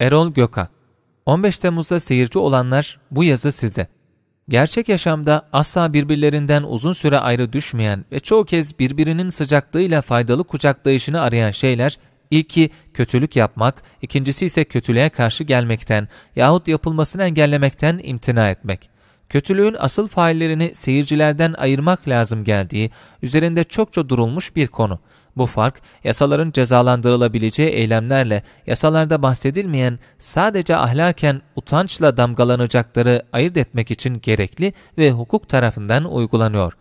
Erol Göka 15 Temmuz'da seyirci olanlar bu yazı size. Gerçek yaşamda asla birbirlerinden uzun süre ayrı düşmeyen ve çoğu kez birbirinin sıcaklığıyla faydalı kucaklayışını arayan şeyler, ilki kötülük yapmak, ikincisi ise kötülüğe karşı gelmekten yahut yapılmasını engellemekten imtina etmek. Kötülüğün asıl faillerini seyircilerden ayırmak lazım geldiği, üzerinde çokça durulmuş bir konu. Bu fark, yasaların cezalandırılabileceği eylemlerle yasalarda bahsedilmeyen sadece ahlaken utançla damgalanacakları ayırt etmek için gerekli ve hukuk tarafından uygulanıyor.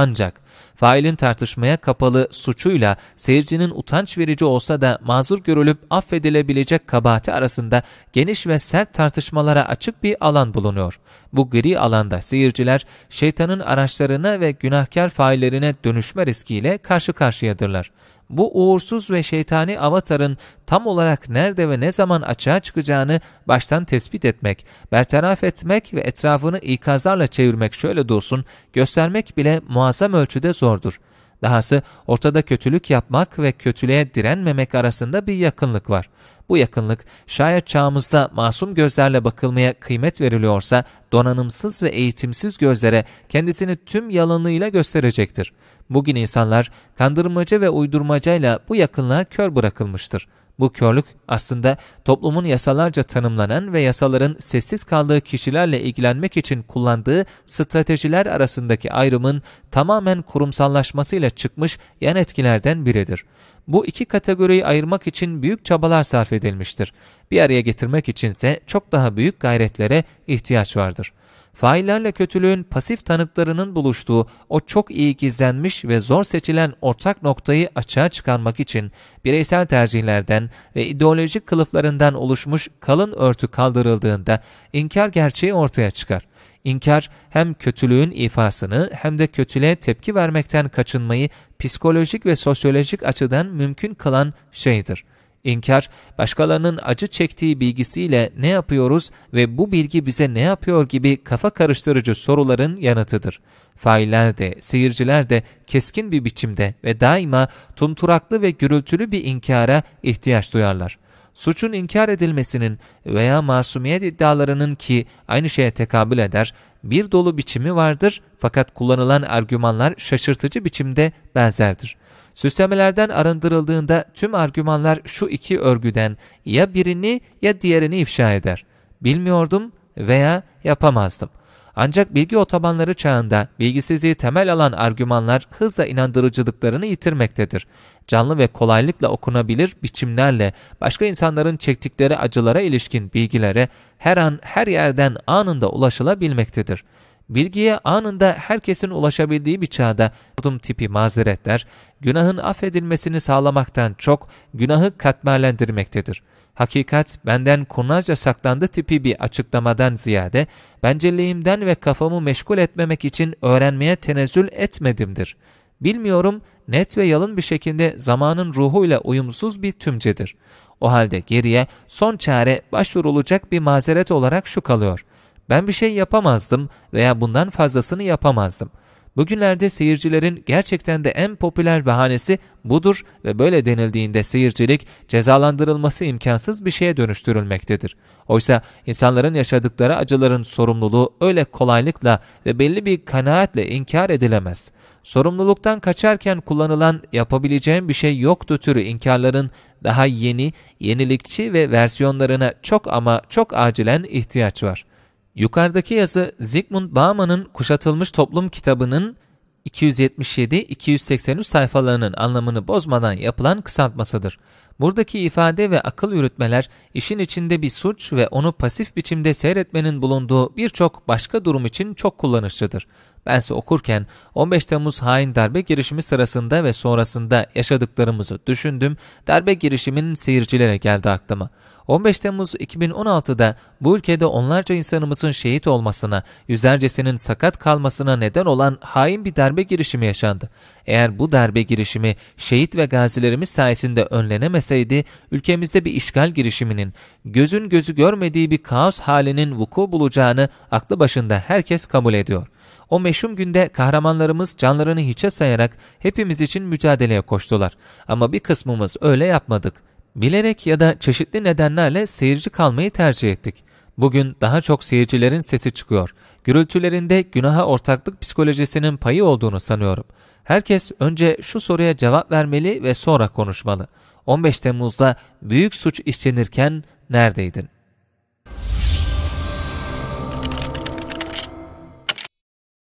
Ancak failin tartışmaya kapalı suçuyla seyircinin utanç verici olsa da mazur görülüp affedilebilecek kabahati arasında geniş ve sert tartışmalara açık bir alan bulunuyor. Bu gri alanda seyirciler şeytanın araçlarına ve günahkar faillerine dönüşme riskiyle karşı karşıyadırlar bu uğursuz ve şeytani avatarın tam olarak nerede ve ne zaman açığa çıkacağını baştan tespit etmek, bertaraf etmek ve etrafını ikazlarla çevirmek şöyle dursun, göstermek bile muazzam ölçüde zordur. Dahası ortada kötülük yapmak ve kötülüğe direnmemek arasında bir yakınlık var. Bu yakınlık şayet çağımızda masum gözlerle bakılmaya kıymet veriliyorsa donanımsız ve eğitimsiz gözlere kendisini tüm yalanlığıyla gösterecektir. Bugün insanlar kandırmaca ve uydurmacayla bu yakınlığa kör bırakılmıştır. Bu körlük aslında toplumun yasalarca tanımlanan ve yasaların sessiz kaldığı kişilerle ilgilenmek için kullandığı stratejiler arasındaki ayrımın tamamen kurumsallaşmasıyla çıkmış yan etkilerden biridir. Bu iki kategoriyi ayırmak için büyük çabalar sarf edilmiştir. Bir araya getirmek içinse çok daha büyük gayretlere ihtiyaç vardır. Faillerle kötülüğün pasif tanıklarının buluştuğu o çok iyi gizlenmiş ve zor seçilen ortak noktayı açığa çıkarmak için bireysel tercihlerden ve ideolojik kılıflarından oluşmuş kalın örtü kaldırıldığında inkar gerçeği ortaya çıkar. İnkar hem kötülüğün ifasını hem de kötülüğe tepki vermekten kaçınmayı psikolojik ve sosyolojik açıdan mümkün kılan şeydir. İnkar, başkalarının acı çektiği bilgisiyle ne yapıyoruz ve bu bilgi bize ne yapıyor gibi kafa karıştırıcı soruların yanıtıdır. Failler de, seyirciler de keskin bir biçimde ve daima tumturaklı ve gürültülü bir inkara ihtiyaç duyarlar. Suçun inkar edilmesinin veya masumiyet iddialarının ki aynı şeye tekabül eder, bir dolu biçimi vardır fakat kullanılan argümanlar şaşırtıcı biçimde benzerdir. Süslemelerden arındırıldığında tüm argümanlar şu iki örgüden ya birini ya diğerini ifşa eder. Bilmiyordum veya yapamazdım. Ancak bilgi otobanları çağında bilgisizliği temel alan argümanlar hızla inandırıcılıklarını yitirmektedir. Canlı ve kolaylıkla okunabilir biçimlerle başka insanların çektikleri acılara ilişkin bilgilere her an her yerden anında ulaşılabilmektedir. Bilgiye anında herkesin ulaşabildiği bir çağda yardım tipi mazeretler, günahın affedilmesini sağlamaktan çok günahı katmerlendirmektedir. Hakikat benden kurnazca saklandı tipi bir açıklamadan ziyade, bencilliğimden ve kafamı meşgul etmemek için öğrenmeye tenezzül etmedimdir. Bilmiyorum, net ve yalın bir şekilde zamanın ruhuyla uyumsuz bir tümcedir. O halde geriye son çare başvurulacak bir mazeret olarak şu kalıyor. Ben bir şey yapamazdım veya bundan fazlasını yapamazdım. Bugünlerde seyircilerin gerçekten de en popüler bahanesi budur ve böyle denildiğinde seyircilik cezalandırılması imkansız bir şeye dönüştürülmektedir. Oysa insanların yaşadıkları acıların sorumluluğu öyle kolaylıkla ve belli bir kanaatle inkar edilemez. Sorumluluktan kaçarken kullanılan yapabileceğim bir şey yoktu türü inkarların daha yeni, yenilikçi ve versiyonlarına çok ama çok acilen ihtiyaç var. Yukarıdaki yazı Zygmunt Bauman'ın Kuşatılmış Toplum kitabının 277-283 sayfalarının anlamını bozmadan yapılan kısaltmasıdır. Buradaki ifade ve akıl yürütmeler işin içinde bir suç ve onu pasif biçimde seyretmenin bulunduğu birçok başka durum için çok kullanışlıdır. Bense okurken 15 Temmuz hain darbe girişimi sırasında ve sonrasında yaşadıklarımızı düşündüm, darbe girişiminin seyircilere geldi aklıma. 15 Temmuz 2016'da bu ülkede onlarca insanımızın şehit olmasına, yüzlercesinin sakat kalmasına neden olan hain bir darbe girişimi yaşandı. Eğer bu darbe girişimi şehit ve gazilerimiz sayesinde önlenemeseydi, ülkemizde bir işgal girişiminin, gözün gözü görmediği bir kaos halinin vuku bulacağını aklı başında herkes kabul ediyor. O meşhum günde kahramanlarımız canlarını hiçe sayarak hepimiz için mücadeleye koştular. Ama bir kısmımız öyle yapmadık. Bilerek ya da çeşitli nedenlerle seyirci kalmayı tercih ettik. Bugün daha çok seyircilerin sesi çıkıyor. Gürültülerinde günaha ortaklık psikolojisinin payı olduğunu sanıyorum. Herkes önce şu soruya cevap vermeli ve sonra konuşmalı. 15 Temmuz'da büyük suç işlenirken neredeydin?